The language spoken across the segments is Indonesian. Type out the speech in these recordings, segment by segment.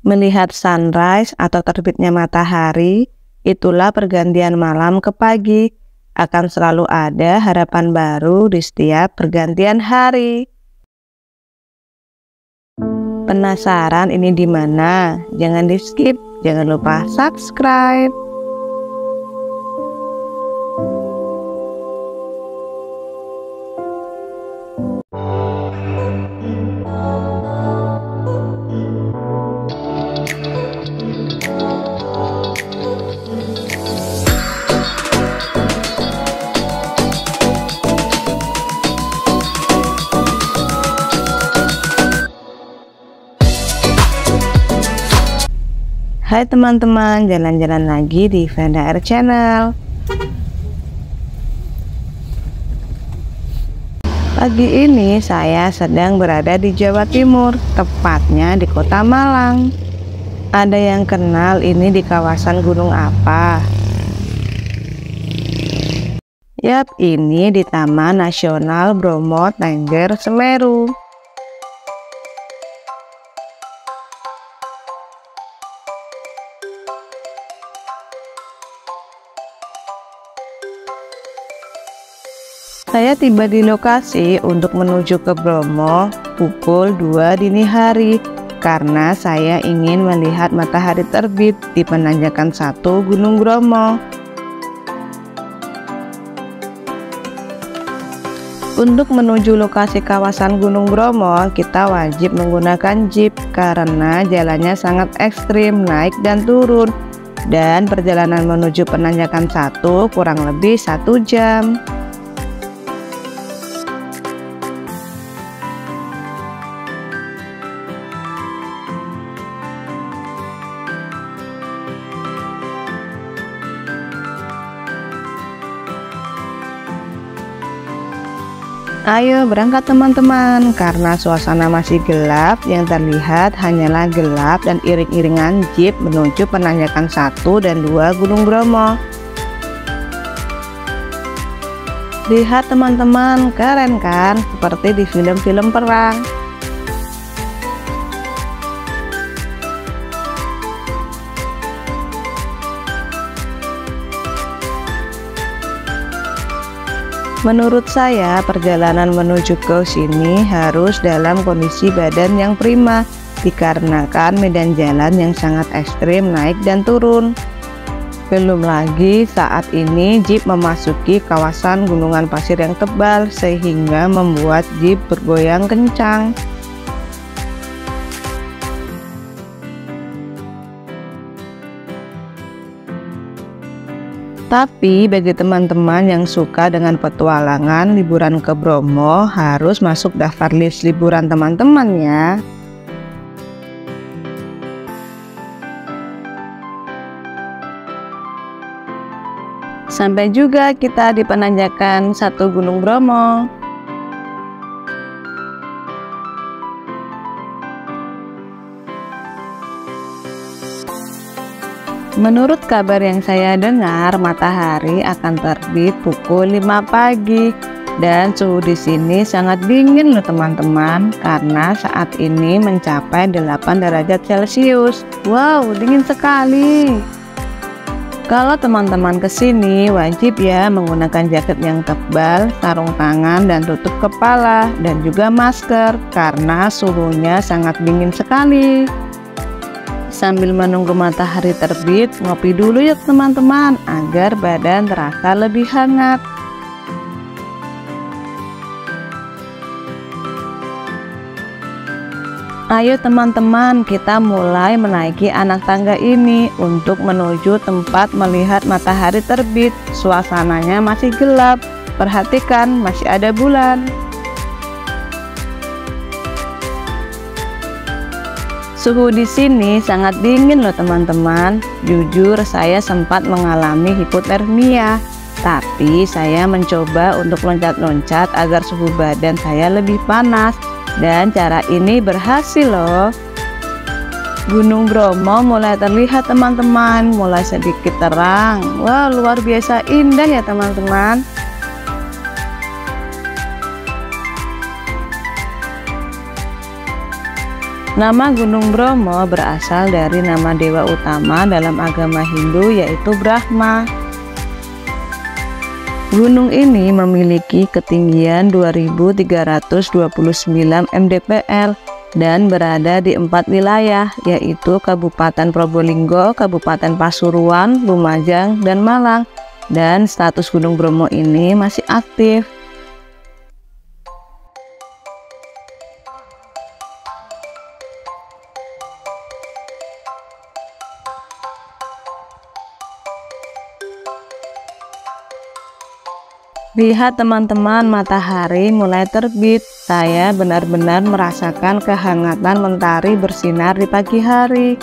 Melihat sunrise atau terbitnya matahari, itulah pergantian malam ke pagi. Akan selalu ada harapan baru di setiap pergantian hari. Penasaran ini di mana? Jangan di skip, jangan lupa subscribe. Hai teman-teman, jalan-jalan lagi di Vanda Air Channel. Pagi ini saya sedang berada di Jawa Timur, tepatnya di Kota Malang. Ada yang kenal ini di kawasan gunung apa? Yap, ini di Taman Nasional Bromo Tengger Semeru. Saya tiba di lokasi untuk menuju ke Bromo pukul 2 dini hari karena saya ingin melihat matahari terbit di penanjakan satu Gunung Bromo. Untuk menuju lokasi kawasan Gunung Bromo, kita wajib menggunakan jeep karena jalannya sangat ekstrim, naik dan turun. Dan perjalanan menuju penanjakan satu kurang lebih satu jam. Ayo berangkat teman-teman. Karena suasana masih gelap yang terlihat hanyalah gelap dan iring-iringan jeep menuju penanjakan 1 dan 2 Gunung Bromo. Lihat teman-teman keren kan? Seperti di film-film perang Menurut saya, perjalanan menuju ke sini harus dalam kondisi badan yang prima, dikarenakan medan jalan yang sangat ekstrim naik dan turun. Belum lagi saat ini jeep memasuki kawasan gunungan pasir yang tebal sehingga membuat jeep bergoyang kencang. Tapi bagi teman-teman yang suka dengan petualangan liburan ke Bromo harus masuk daftar list liburan teman-teman ya. Sampai juga kita di penanjakan satu Gunung Bromo. Menurut kabar yang saya dengar, matahari akan terbit pukul 5 pagi dan suhu di sini sangat dingin loh teman-teman karena saat ini mencapai 8 derajat Celcius. Wow, dingin sekali. Kalau teman-teman ke sini wajib ya menggunakan jaket yang tebal, sarung tangan dan tutup kepala dan juga masker karena suhunya sangat dingin sekali. Sambil menunggu matahari terbit, ngopi dulu yuk teman-teman agar badan terasa lebih hangat. Ayo teman-teman kita mulai menaiki anak tangga ini untuk menuju tempat melihat matahari terbit. Suasananya masih gelap. Perhatikan masih ada bulan Suhu di sini sangat dingin loh teman-teman. Jujur saya sempat mengalami hipotermia, tapi saya mencoba untuk loncat-loncat agar suhu badan saya lebih panas dan cara ini berhasil loh. Gunung Bromo mulai terlihat teman-teman, mulai sedikit terang. Wah, luar biasa indah ya teman-teman. Nama Gunung Bromo berasal dari nama dewa utama dalam agama Hindu yaitu Brahma. Gunung ini memiliki ketinggian 2329 mdpl dan berada di empat wilayah yaitu Kabupaten Probolinggo, Kabupaten Pasuruan, Lumajang, dan Malang dan status Gunung Bromo ini masih aktif. Lihat teman-teman matahari mulai terbit. Saya benar-benar merasakan kehangatan mentari bersinar di pagi hari.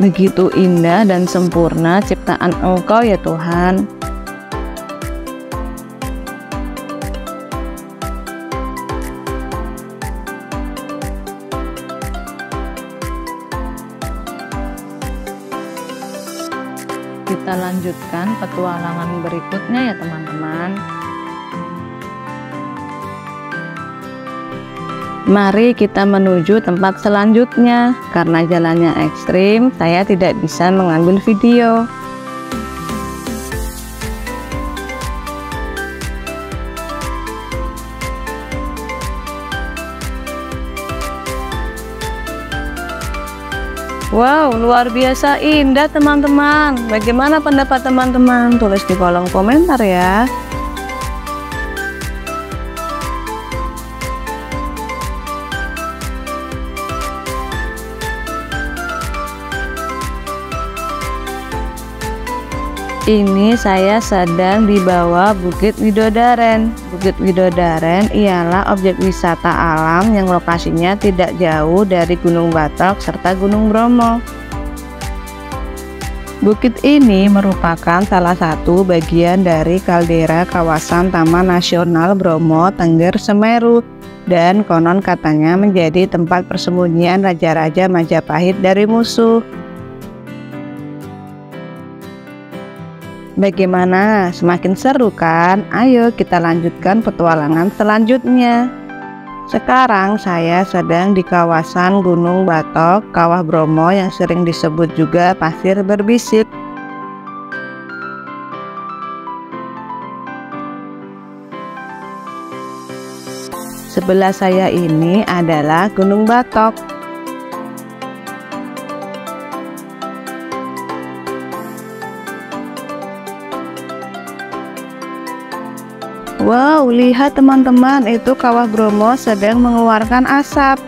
Begitu indah dan sempurna ciptaan Engkau ya Tuhan lanjutkan petualangan berikutnya ya teman-teman. Mari kita menuju tempat selanjutnya. Karena jalannya ekstrim saya tidak bisa mengambil video Wow, luar biasa indah teman-teman. Bagaimana pendapat teman-teman? Tulis di kolom komentar ya. Ini saya sedang di bawah Bukit Widodaren. Bukit Widodaren ialah objek wisata alam yang lokasinya tidak jauh dari Gunung Batok serta Gunung Bromo. Bukit ini merupakan salah satu bagian dari kaldera kawasan Taman Nasional Bromo Tengger Semeru dan konon katanya menjadi tempat persembunyian raja-raja Majapahit dari musuh. Bagaimana? Semakin seru kan? Ayo kita lanjutkan petualangan selanjutnya. Sekarang saya sedang di kawasan Gunung Batok, Kawah Bromo yang sering disebut juga pasir berbisik. Sebelah saya ini adalah Gunung Batok. Wow, lihat teman-teman, itu kawah Bromo sedang mengeluarkan asap.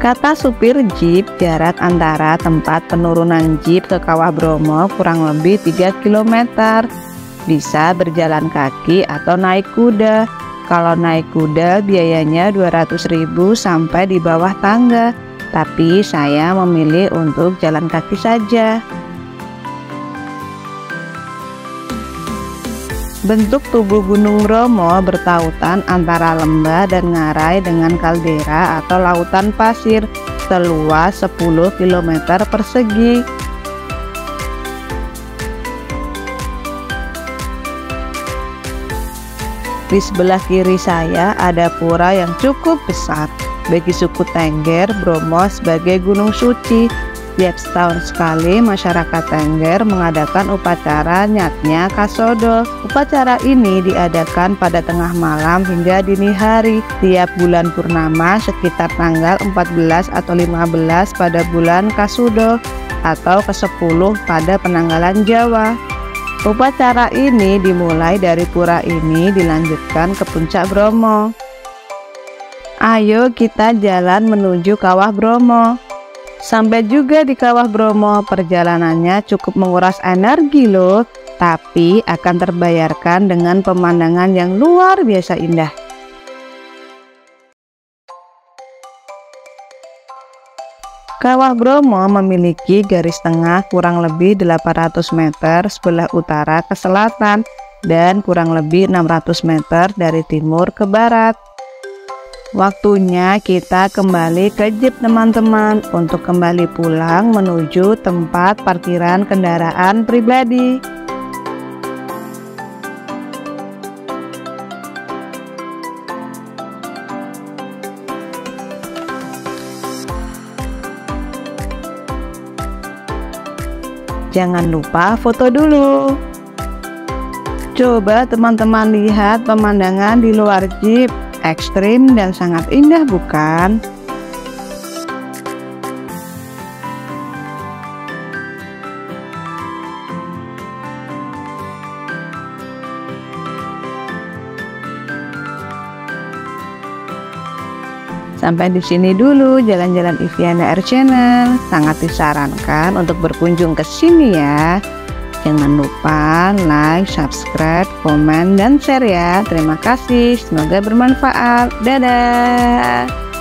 Kata supir jeep, jarak antara tempat penurunan jeep ke Kawah Bromo kurang lebih 3 km. Bisa berjalan kaki atau naik kuda. Kalau naik kuda biayanya 200.000 sampai di bawah tangga tapi saya memilih untuk jalan kaki saja. Bentuk tubuh Gunung Bromo bertautan antara lembah dan ngarai dengan kaldera atau lautan pasir seluas 10 km persegi. Di sebelah kiri saya ada pura yang cukup besar bagi suku Tengger, Bromo sebagai gunung suci. Tiap setahun sekali masyarakat Tengger mengadakan upacara nyatnya Kasodo. Upacara ini diadakan pada tengah malam hingga dini hari tiap bulan purnama sekitar tanggal 14 atau 15 pada bulan Kasudo atau ke-10 pada penanggalan Jawa. Upacara ini dimulai dari pura ini dilanjutkan ke puncak Bromo. Ayo kita jalan menuju Kawah Bromo. Sampai juga di Kawah Bromo, perjalanannya cukup menguras energi loh, tapi akan terbayarkan dengan pemandangan yang luar biasa indah. Kawah Bromo memiliki garis tengah kurang lebih 800 meter sebelah utara ke selatan dan kurang lebih 600 meter dari timur ke barat. Waktunya kita kembali ke jeep teman-teman untuk kembali pulang menuju tempat parkiran kendaraan pribadi. Jangan lupa foto dulu. Coba teman-teman lihat pemandangan di luar jeep ekstrim dan sangat indah bukan? Sampai di sini dulu jalan-jalan Iviana Air Channel. Sangat disarankan untuk berkunjung ke sini ya. Jangan lupa like, subscribe, komen, dan share ya. Terima kasih, semoga bermanfaat. Dadah!